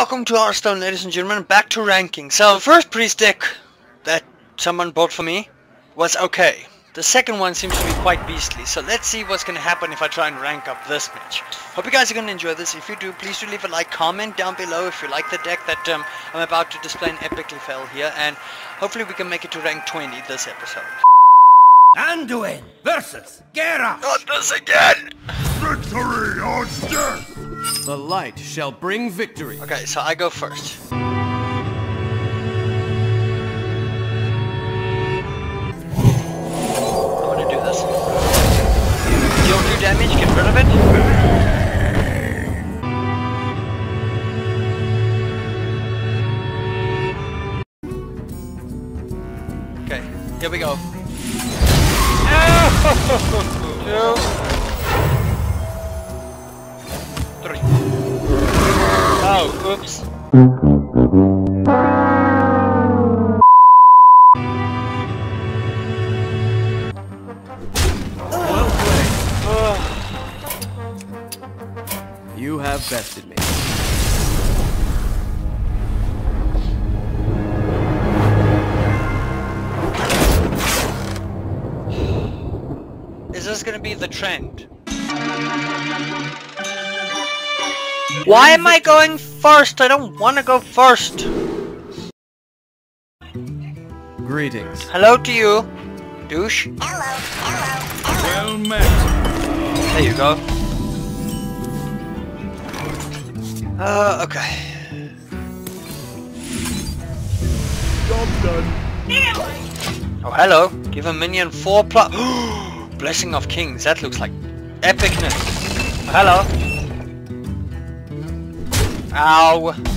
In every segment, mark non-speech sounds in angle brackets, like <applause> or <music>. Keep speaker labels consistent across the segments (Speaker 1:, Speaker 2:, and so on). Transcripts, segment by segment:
Speaker 1: welcome to Hearthstone ladies and gentlemen, back to ranking. So the first priest deck that someone bought for me was okay. The second one seems to be quite beastly, so let's see what's gonna happen if I try and rank up this match. Hope you guys are gonna enjoy this. If you do, please do leave a like, comment down below if you like the deck that um, I'm about to display in epically fail here, and hopefully we can make it to rank 20 this episode.
Speaker 2: Anduin versus Gera.
Speaker 1: Not this again!
Speaker 3: Victory or death!
Speaker 2: The light shall bring victory.
Speaker 1: Okay, so I go first. I want to do this. Deal 2 damage, get rid of it. Okay, here we go. <laughs> Two. Oops. <sighs>
Speaker 2: You have bested me.
Speaker 1: Is this gonna be the trend? Why am I going first? I don't want to go first.
Speaker 2: Greetings.
Speaker 1: Hello to you, douche.
Speaker 3: Well met.
Speaker 1: There you go. Uh, okay.
Speaker 3: Job done.
Speaker 1: Oh, hello. Give a minion four plus. <gasps> Blessing of Kings. That looks like epicness. Oh, hello. Ow.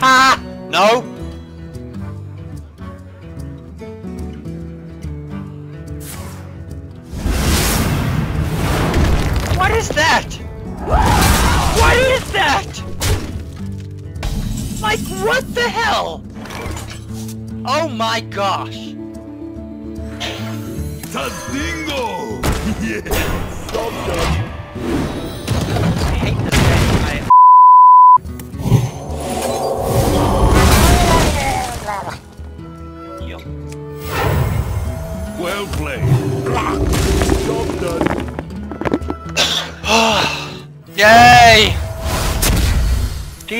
Speaker 1: Ah! No! What is that? What is that? Like, what the hell? Oh my gosh.
Speaker 3: Tadingo! <laughs> yes! Job done.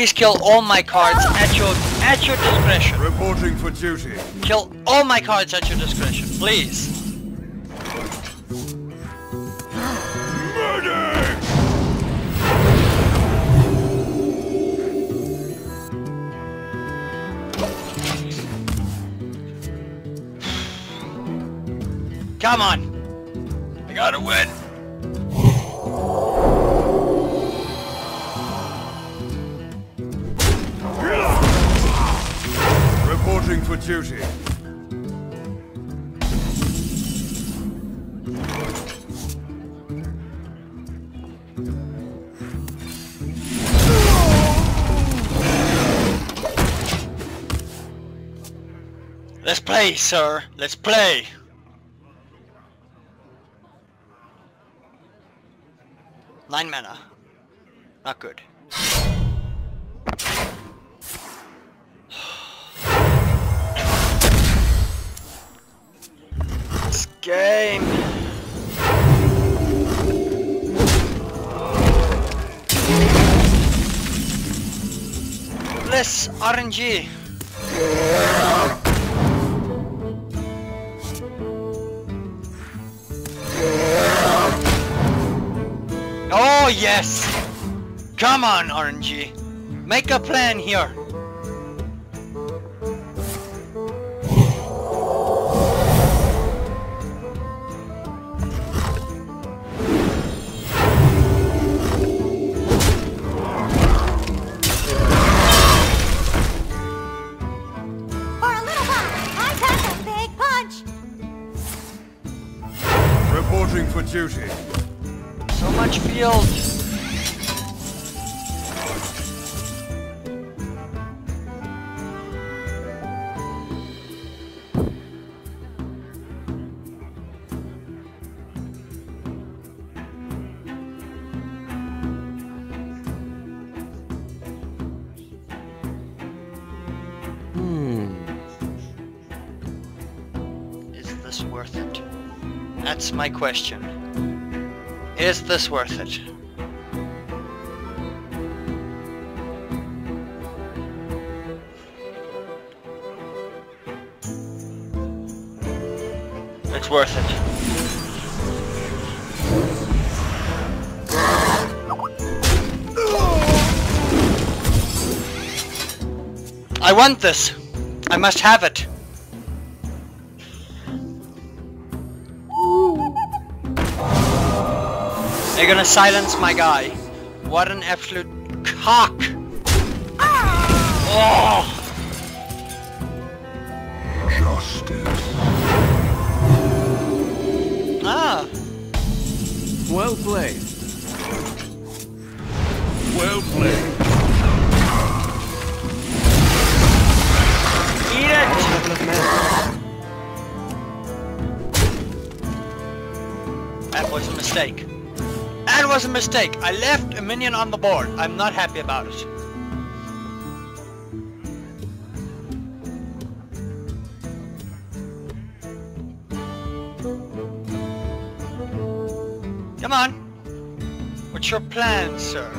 Speaker 1: Please kill all my cards at your at your discretion.
Speaker 3: Reporting for duty.
Speaker 1: Kill all my cards at your discretion, please.
Speaker 3: Murder!
Speaker 1: Come on. I gotta win.
Speaker 3: Reporting for duty.
Speaker 1: Let's play, sir. Let's play. Nine mana. Not good. Bliss RNG. Oh yes! Come on, RNG. Make a plan here.
Speaker 4: For
Speaker 3: duty.
Speaker 1: So much field. That's my question. Is this worth it? It's worth it. I want this. I must have it. They're gonna silence my guy. What an absolute cock! Oh!
Speaker 3: Justice.
Speaker 1: Ah!
Speaker 2: Well played.
Speaker 3: Well played.
Speaker 1: Eat it!
Speaker 2: Couple of men.
Speaker 1: That was a mistake. That was a mistake. I left a minion on the board. I'm not happy about it. Come on. What's your plan, sir?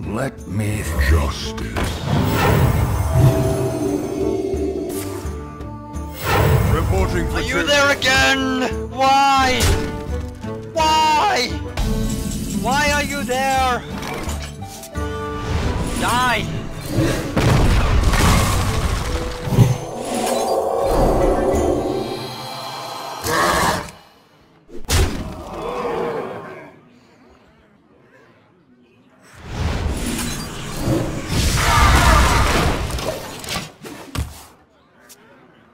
Speaker 3: Let me justice. Reporting for
Speaker 1: Are you there again? Why? Why? Why are you there? Die!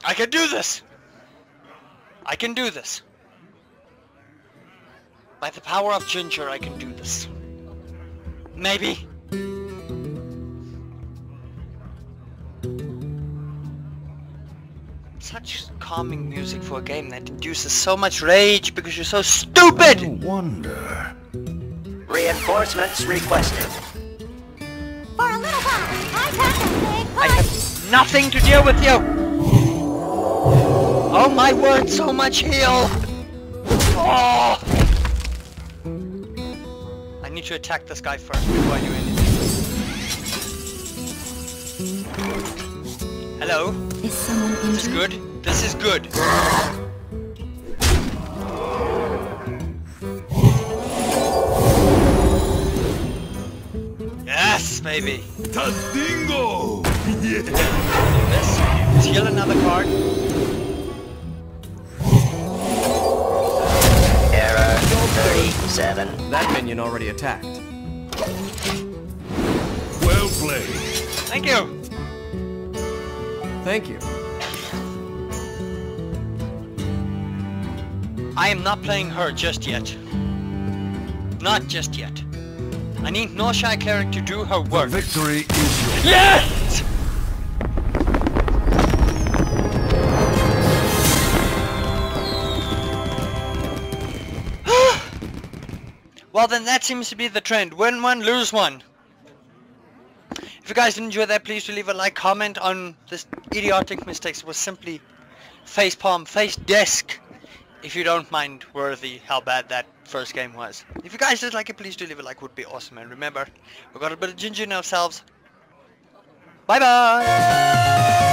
Speaker 1: I can do this! I can do this. By the power of ginger, I can do this. Maybe. Such calming music for a game that induces so much rage because you're so stupid!
Speaker 3: Wonder.
Speaker 5: Reinforcements requested.
Speaker 4: For a little while, I tackle big
Speaker 1: I have nothing to deal with you! Oh my word, so much heal! Oh! I need to attack this guy first before I do anything. Hello?
Speaker 4: Is someone
Speaker 1: This is good? This is good. Yes, baby.
Speaker 3: Tadingo! Yeah. <laughs>
Speaker 1: This. Steal another card.
Speaker 5: 37.
Speaker 2: That minion already attacked.
Speaker 3: Well played.
Speaker 1: Thank you.
Speaker 2: Thank you.
Speaker 1: I am not playing her just yet. Not just yet. I need Northshire Cleric to do her work.
Speaker 3: Victory is yours.
Speaker 1: Yes! Well then that seems to be the trend. Win one, lose one. If you guys enjoyed that, please do leave a like, comment on this idiotic mistakes. It was simply face palm, face desk. If you don't mind worthy how bad that first game was. If you guys did like it, please do leave a like, would be awesome. And remember, we've got a bit of ginger in ourselves. Bye bye!